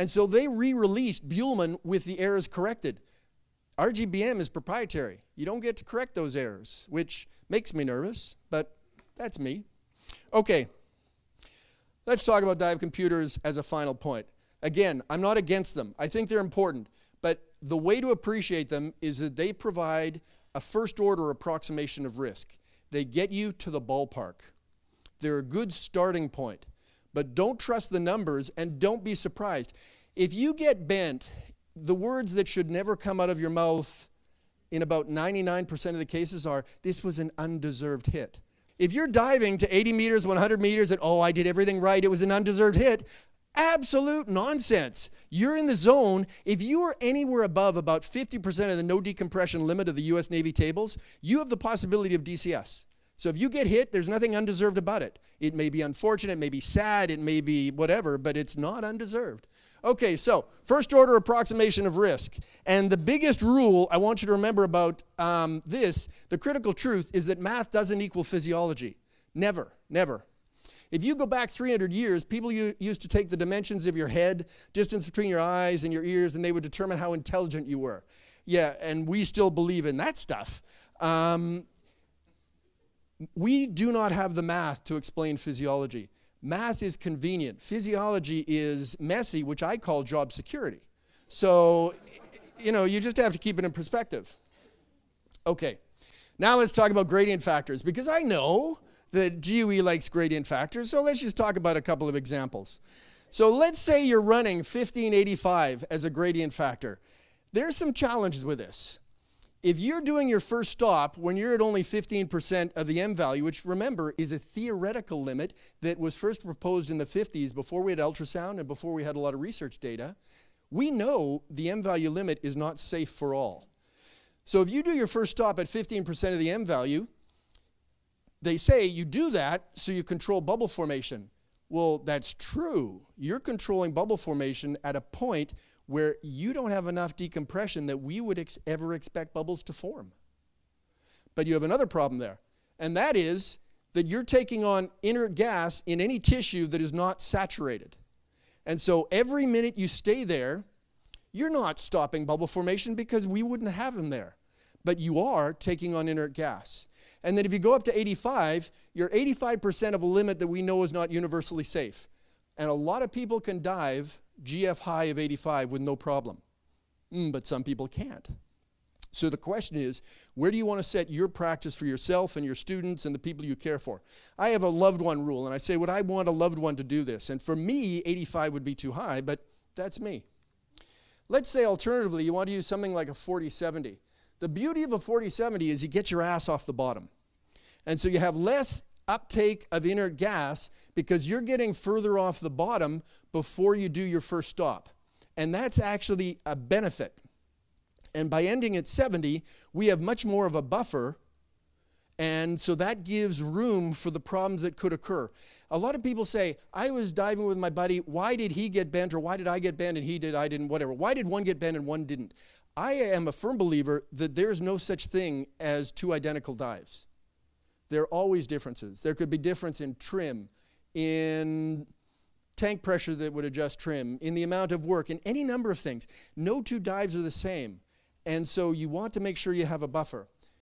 And so they re released Buhlmann with the errors corrected. RGBM is proprietary. You don't get to correct those errors, which makes me nervous, but that's me. Okay, let's talk about dive computers as a final point. Again, I'm not against them, I think they're important, but the way to appreciate them is that they provide a first order approximation of risk. They get you to the ballpark. They're a good starting point. But don't trust the numbers and don't be surprised. If you get bent, the words that should never come out of your mouth in about 99% of the cases are this was an undeserved hit. If you're diving to 80 meters, 100 meters, and oh, I did everything right, it was an undeserved hit, absolute nonsense. You're in the zone. If you are anywhere above about 50% of the no decompression limit of the US Navy tables, you have the possibility of DCS. So if you get hit, there's nothing undeserved about it. It may be unfortunate, it may be sad, it may be whatever, but it's not undeserved. Okay, so first order approximation of risk. And the biggest rule I want you to remember about um, this, the critical truth, is that math doesn't equal physiology. Never, never. If you go back 300 years, people used to take the dimensions of your head, distance between your eyes and your ears, and they would determine how intelligent you were. Yeah, and we still believe in that stuff. Um, we do not have the math to explain physiology. Math is convenient. Physiology is messy, which I call job security. So, you know, you just have to keep it in perspective. Okay, now let's talk about gradient factors because I know that GUE likes gradient factors, so let's just talk about a couple of examples. So let's say you're running 1585 as a gradient factor. There's some challenges with this if you're doing your first stop when you're at only 15% of the M value, which remember is a theoretical limit that was first proposed in the 50s before we had ultrasound and before we had a lot of research data, we know the M value limit is not safe for all. So if you do your first stop at 15% of the M value, they say you do that so you control bubble formation. Well, that's true. You're controlling bubble formation at a point where you don't have enough decompression that we would ex ever expect bubbles to form. But you have another problem there, and that is that you're taking on inert gas in any tissue that is not saturated. And so every minute you stay there, you're not stopping bubble formation because we wouldn't have them there. But you are taking on inert gas. And then if you go up to 85, you're 85% of a limit that we know is not universally safe. And a lot of people can dive GF high of 85 with no problem. Mm, but some people can't. So the question is, where do you want to set your practice for yourself and your students and the people you care for? I have a loved one rule, and I say, would I want a loved one to do this? And for me, 85 would be too high, but that's me. Let's say alternatively, you want to use something like a 40-70. The beauty of a 40-70 is you get your ass off the bottom. And so you have less uptake of inert gas because you're getting further off the bottom before you do your first stop. And that's actually a benefit. And by ending at 70, we have much more of a buffer. And so that gives room for the problems that could occur. A lot of people say, I was diving with my buddy. Why did he get bent? Or why did I get bent and he did, I didn't, whatever. Why did one get bent and one didn't? I am a firm believer that there's no such thing as two identical dives there are always differences. There could be difference in trim, in tank pressure that would adjust trim, in the amount of work, in any number of things. No two dives are the same. And so you want to make sure you have a buffer.